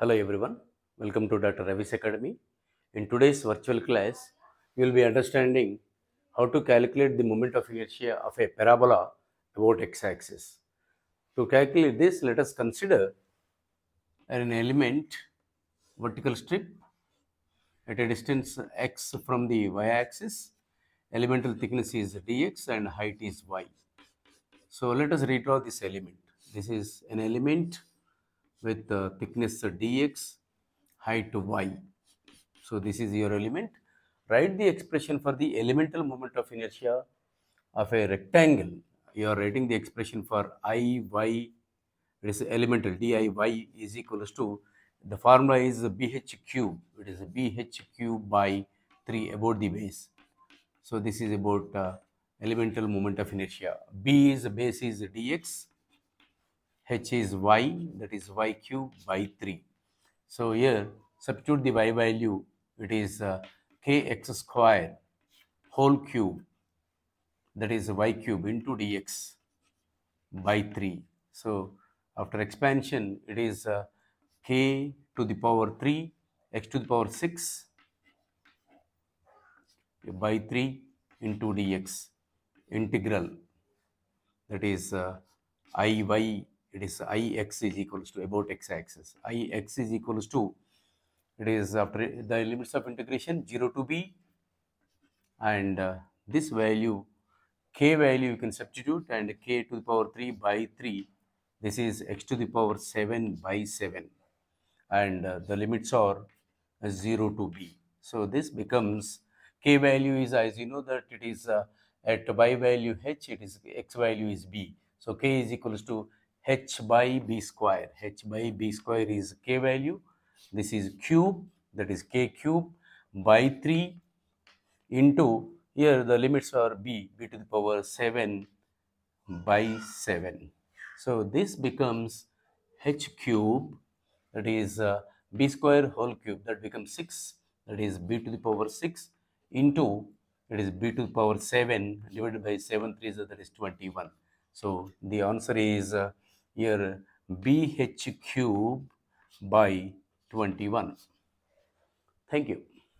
Hello everyone, welcome to Dr. Ravi's Academy. In today's virtual class, you will be understanding how to calculate the moment of inertia of a parabola about x-axis. To calculate this, let us consider an element vertical strip at a distance x from the y-axis. Elemental thickness is dx and height is y. So let us redraw this element. This is an element with the thickness dx, height to y. So this is your element. Write the expression for the elemental moment of inertia of a rectangle. You are writing the expression for i y. It is elemental d i y is equals to the formula is bh cube. It is bh cube by 3 about the base. So this is about uh, elemental moment of inertia. B is base is dx, h is y that is y cube by 3. So here substitute the y value it is uh, kx square whole cube that is y cube into dx by 3. So after expansion it is uh, k to the power 3 x to the power 6 by 3 into dx integral that is uh, i y it is i x is equals to about x axis. I x is equals to it is after the limits of integration 0 to b. And uh, this value k value you can substitute and k to the power 3 by 3 this is x to the power 7 by 7 and uh, the limits are uh, 0 to b. So this becomes k value is as you know that it is uh, at y value h it is x value is b. So k is equals to h by b square. H by b square is k value. This is cube. That is k cube by 3 into here the limits are b b to the power 7 by 7 so this becomes h cube. That is uh, b square whole cube. That becomes 6 that is b to the power 6 into it is b to the power 7 divided by 7 3 so that is 21 so the answer is uh, here bh cube by 21 thank you